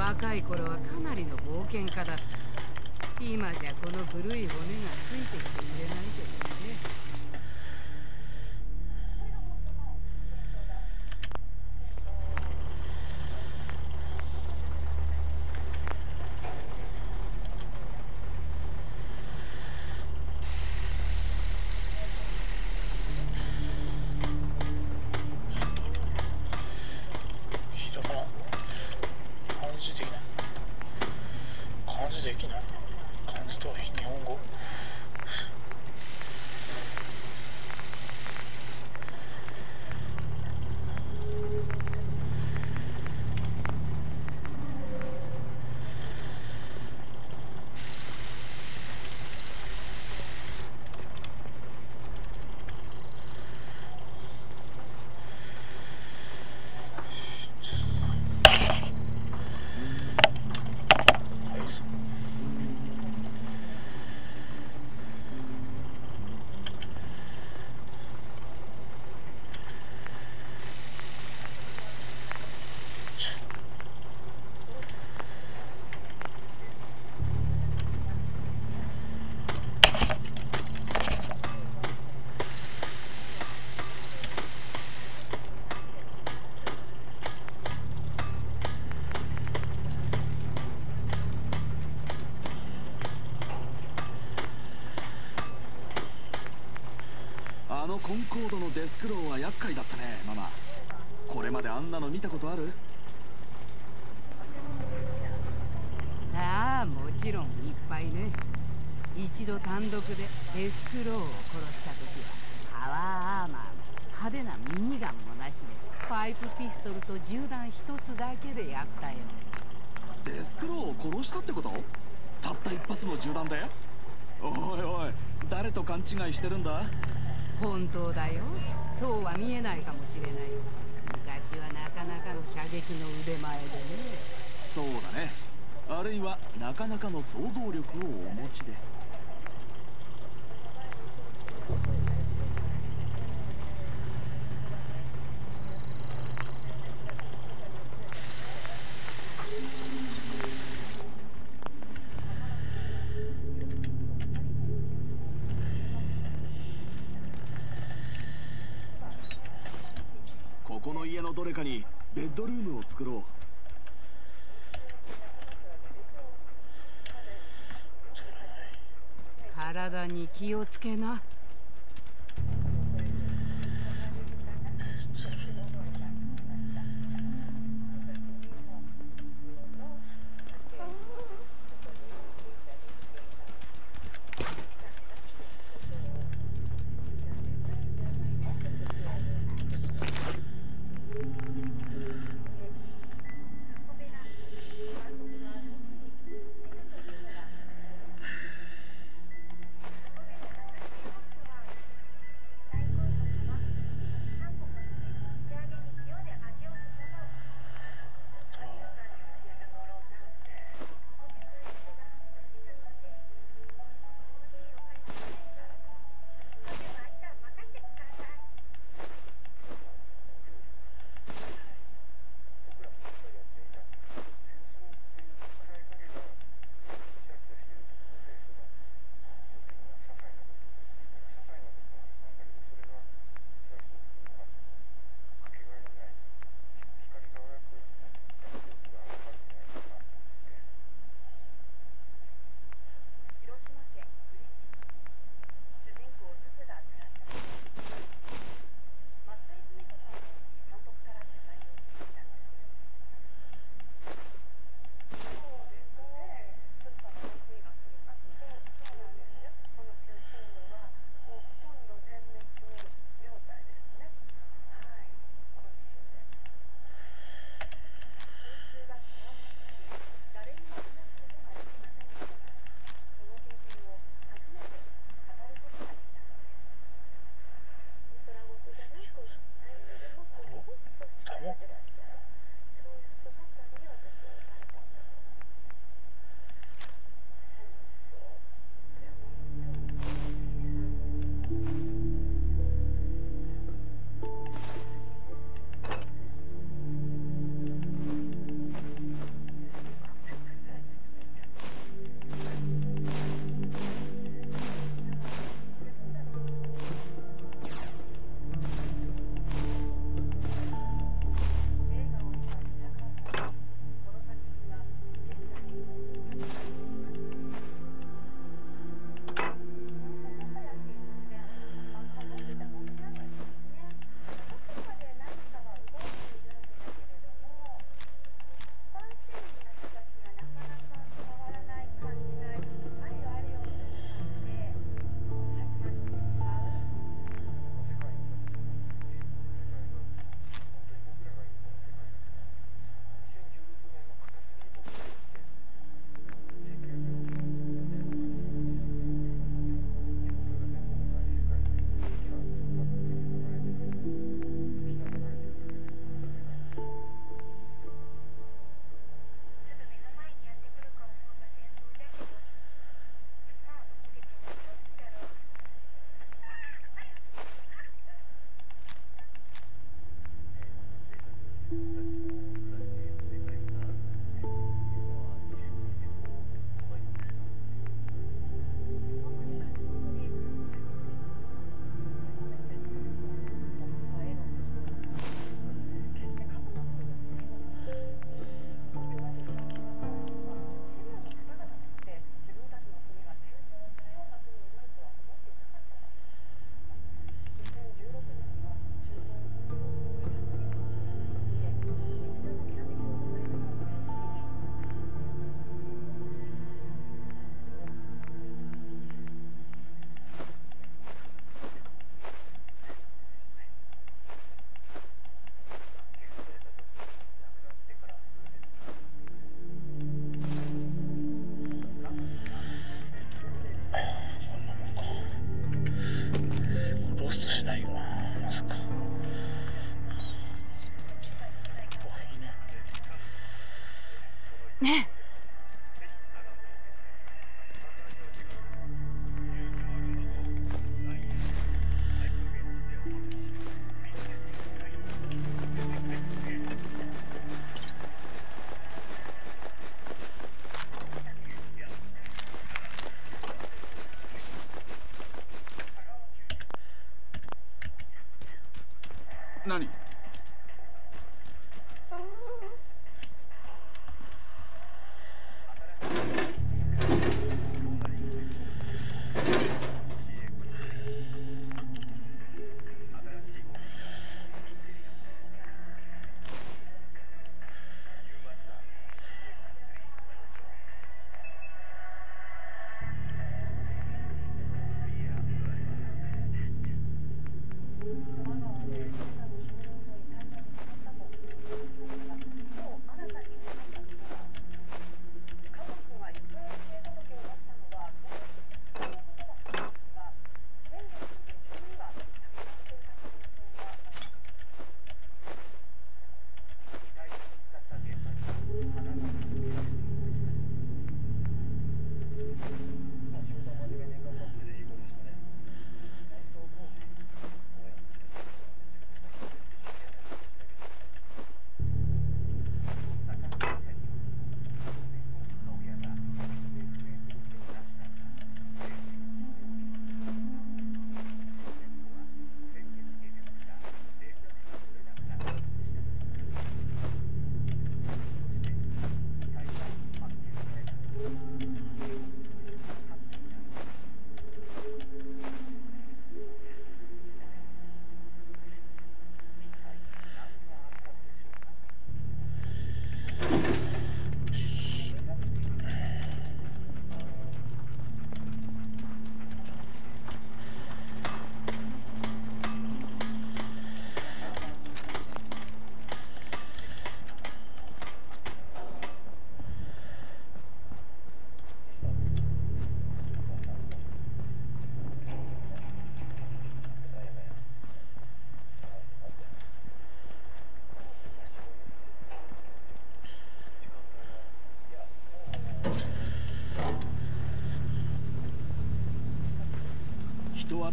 若い頃はかなりの冒険家だ今じゃこの古い骨がついてきてくれないけどねコンコードのデスクローは厄介だったねママ。これまであんなの見たことある？ああもちろんいっぱいね。一度単独でデスクローを殺した時はパワーアーマーも派手なミニガンもなしでパイプピストルと銃弾一つだけでやったよ。デスクローを殺したってこと？たった一発の銃弾で？おいおい誰と勘違いしてるんだ？本当だよ。そうは見えないかもしれない。昔はなかなかの射撃の腕前でね。そうだね。あるいはなかなかの想像力をお持ちで。の家のどれかにベッドルームを作ろう。体に気をつけな。何？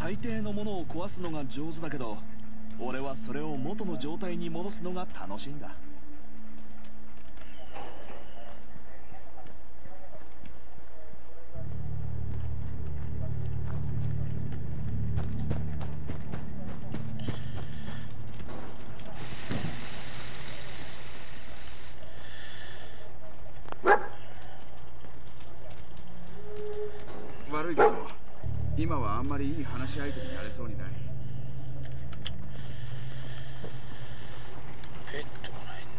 大抵のものを壊すのが上手だけど俺はそれを元の状態に戻すのが楽しいんだ悪いけど今はあんまりいい話し相手になれそうにない。ペットがないんだ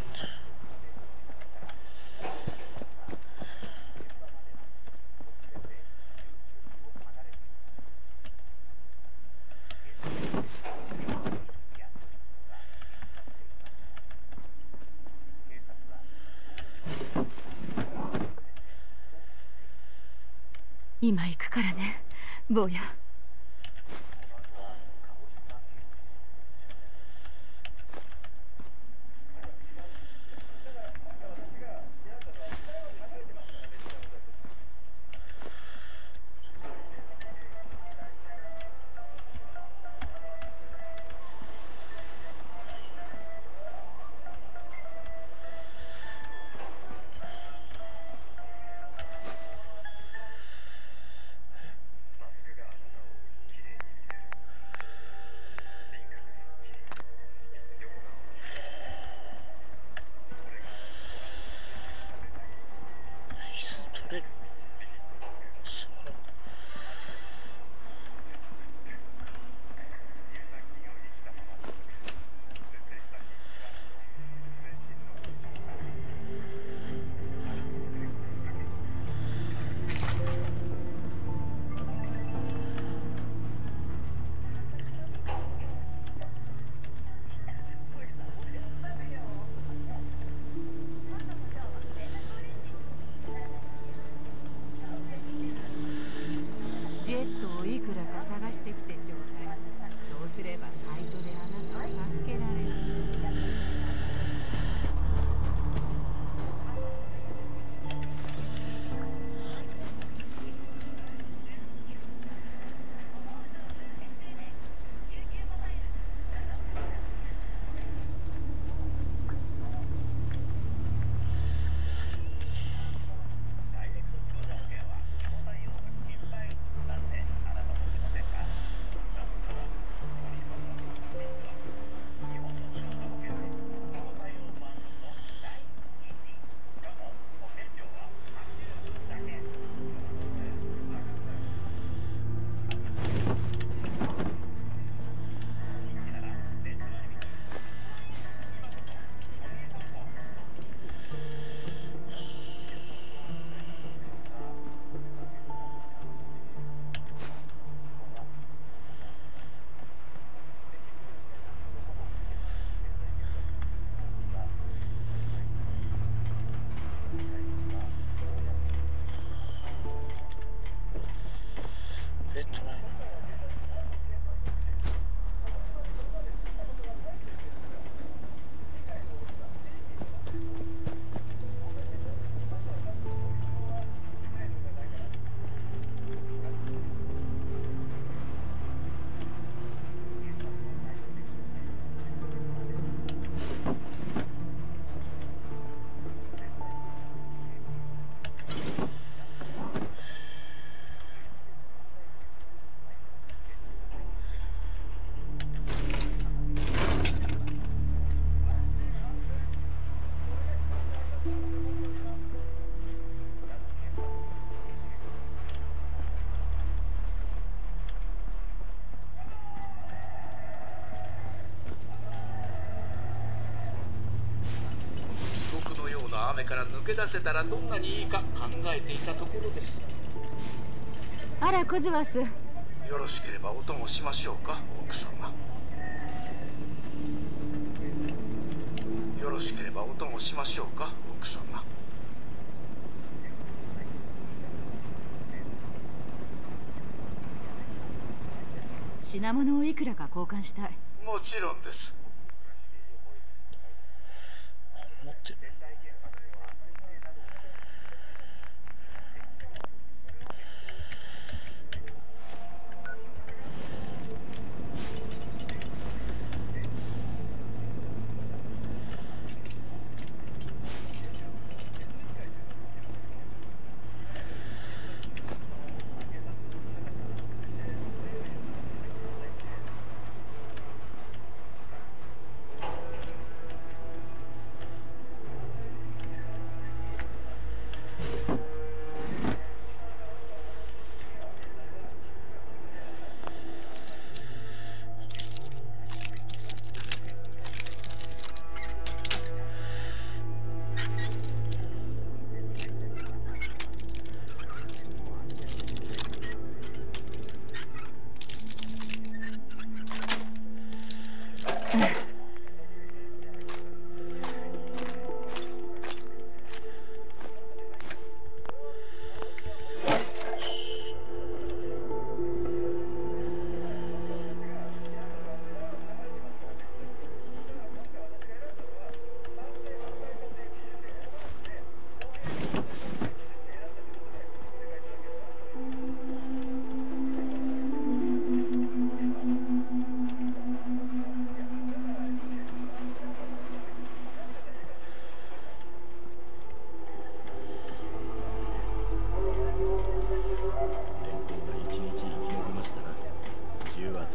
今行くからね坊や。きてけ出せたらどんなにいいか考えていたところです。あらコズワス。よろしければお供しましょうか奥様。よろしければお供しましょうか奥様。品物をいくらか交換したい。もちろんです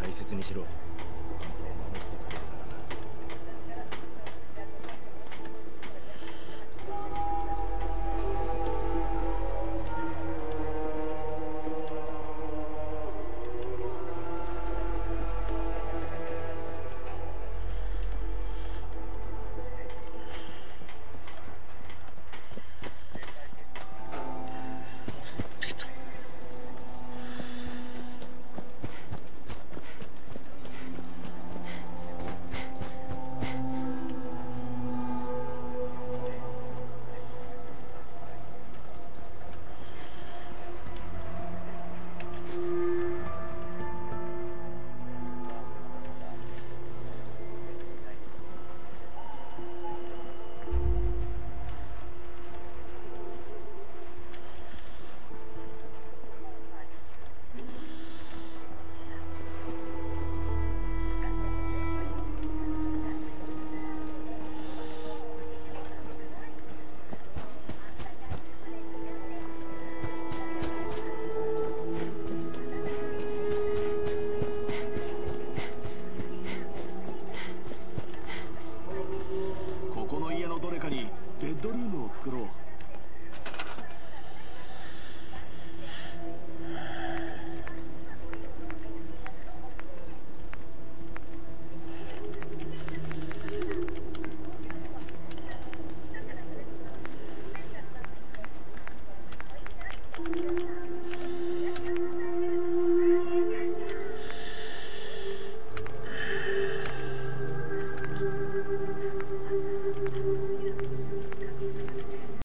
大切にしろ。